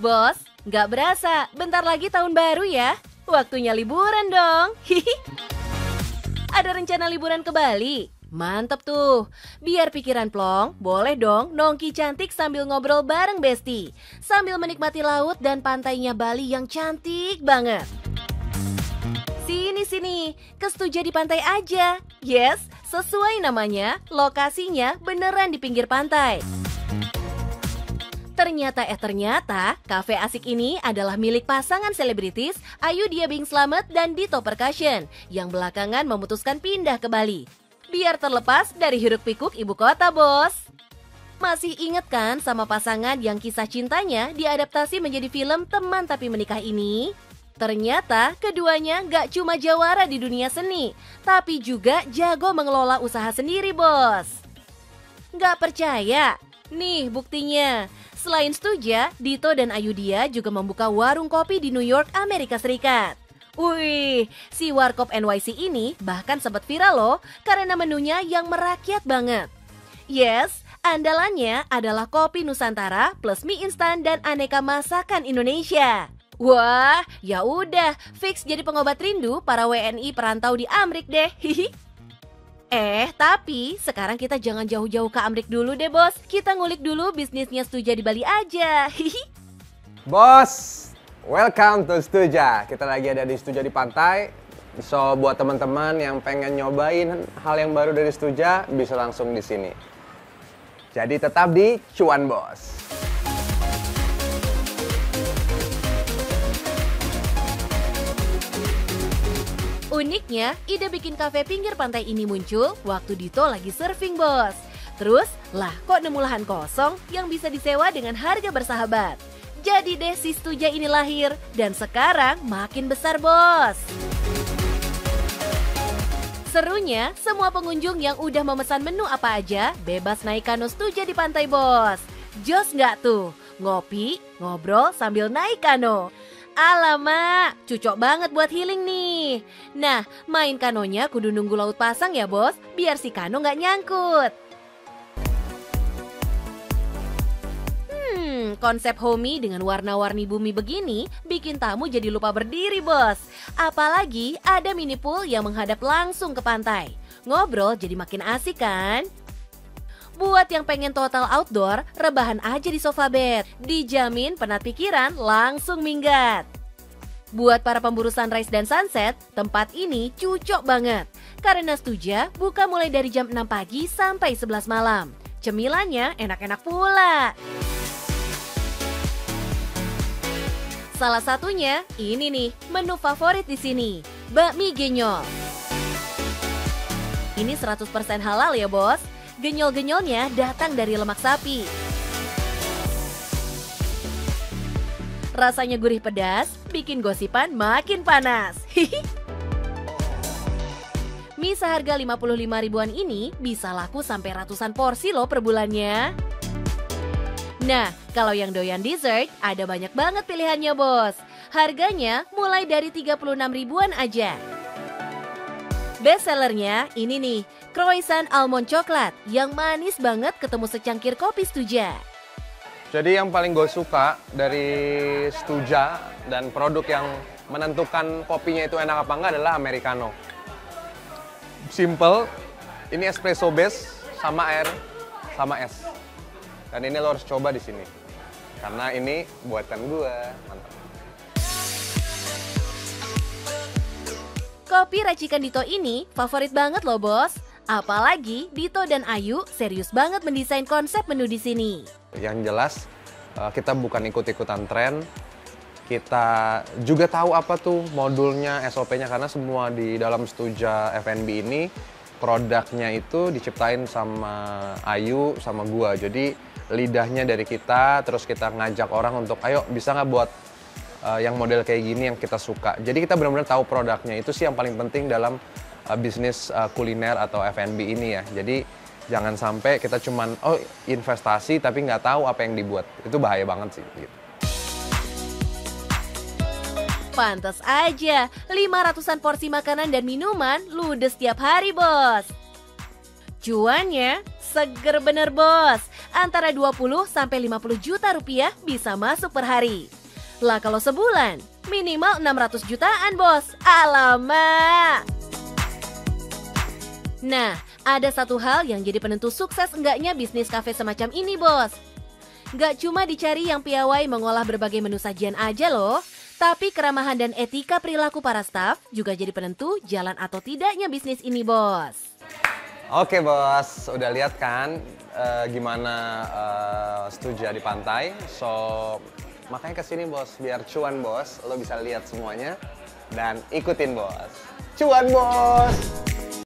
Bos, nggak berasa, bentar lagi tahun baru ya. Waktunya liburan dong. Hihi. Ada rencana liburan ke Bali? Mantep tuh. Biar pikiran plong, boleh dong nongki cantik sambil ngobrol bareng Besti. Sambil menikmati laut dan pantainya Bali yang cantik banget. Sini sini, kestuja di pantai aja. Yes, sesuai namanya, lokasinya beneran di pinggir pantai. Ternyata eh ternyata, kafe asik ini adalah milik pasangan selebritis Ayu Dia Bing Slamet dan Dito Percussion yang belakangan memutuskan pindah ke Bali. Biar terlepas dari hiruk pikuk ibu kota, bos. Masih inget kan sama pasangan yang kisah cintanya diadaptasi menjadi film Teman Tapi Menikah ini? Ternyata keduanya gak cuma jawara di dunia seni, tapi juga jago mengelola usaha sendiri, bos. Gak percaya? Nih buktinya. Selain Stuja, Dito dan Ayudia juga membuka warung kopi di New York, Amerika Serikat. Wih, si Warkop NYC ini bahkan sempat viral loh karena menunya yang merakyat banget. Yes, andalannya adalah kopi Nusantara plus mie instan dan aneka masakan Indonesia. Wah, ya udah, fix jadi pengobat rindu para WNI perantau di Amrik deh. Hihi. Eh, tapi sekarang kita jangan jauh-jauh ke Amrik dulu deh, Bos. Kita ngulik dulu bisnisnya Stuja di Bali aja. Bos, welcome to Stuja. Kita lagi ada di Stuja di pantai. So, buat teman-teman yang pengen nyobain hal yang baru dari Stuja, bisa langsung di sini. Jadi tetap di Cuan Bos. Uniknya, ide bikin kafe pinggir pantai ini muncul waktu Dito lagi surfing, bos. Terus, lah kok nemu lahan kosong yang bisa disewa dengan harga bersahabat. Jadi deh si Stuja ini lahir dan sekarang makin besar, bos. Serunya, semua pengunjung yang udah memesan menu apa aja bebas naik kano Stuja di pantai, bos. Jos nggak tuh? Ngopi, ngobrol sambil naik kano. Alamak, cocok banget buat healing nih. Nah, main kanonya kudu nunggu laut pasang ya bos, biar si kano nggak nyangkut. Hmm, konsep homey dengan warna-warni bumi begini bikin tamu jadi lupa berdiri bos. Apalagi ada mini pool yang menghadap langsung ke pantai. Ngobrol jadi makin asik kan? Buat yang pengen total outdoor, rebahan aja di sofa bed. Dijamin penat pikiran langsung minggat. Buat para pemburu sunrise dan sunset, tempat ini cocok banget. Karena Stuja buka mulai dari jam 6 pagi sampai 11 malam. Cemilannya enak-enak pula. Salah satunya ini nih, menu favorit di sini, bakmi genyol. Ini 100% halal ya, Bos. Genyol-genyolnya datang dari lemak sapi. Rasanya gurih pedas, bikin gosipan makin panas. Mie seharga 55 ribuan ini bisa laku sampai ratusan porsi loh per bulannya. Nah, kalau yang doyan dessert, ada banyak banget pilihannya bos. Harganya mulai dari 36 ribuan aja. Best sellernya ini nih, croissant almond coklat yang manis banget ketemu secangkir kopi Stuja. Jadi yang paling gue suka dari Stuja dan produk yang menentukan kopinya itu enak apa enggak adalah Americano. Simple, ini espresso base sama air sama es. Dan ini lo harus coba di sini. Karena ini buatan gue. Mantap. Kopi racikan Dito ini favorit banget loh bos. Apalagi Dito dan Ayu serius banget mendesain konsep menu di sini. Yang jelas eh, kita bukan ikut-ikutan tren. Kita juga tahu apa tuh modulnya, SOP-nya karena semua di dalam Stuja F&B ini produknya itu diciptain sama Ayu sama gua. Jadi lidahnya dari kita, terus kita ngajak orang untuk ayo bisa nggak buat uh, yang model kayak gini yang kita suka. Jadi kita benar-benar tahu produknya. Itu sih yang paling penting dalam uh, bisnis uh, kuliner atau F&B ini ya. Jadi jangan sampai kita cuman oh investasi tapi nggak tahu apa yang dibuat. Itu bahaya banget sih. Gitu. Pantas aja, 500-an porsi makanan dan minuman ludes setiap hari, bos. Cuannya seger bener bos, antara 20 sampai 50 juta rupiah bisa masuk per hari. Lah kalau sebulan, minimal 600 jutaan bos, alamak. Nah, ada satu hal yang jadi penentu sukses enggaknya bisnis kafe semacam ini bos. Gak cuma dicari yang piawai mengolah berbagai menu sajian aja loh, tapi keramahan dan etika perilaku para staf juga jadi penentu jalan atau tidaknya bisnis ini bos. Oke bos, udah lihat kan uh, gimana uh, Stuja di pantai. So makanya ke sini bos, biar cuan bos, lo bisa lihat semuanya dan ikutin bos. Cuan bos!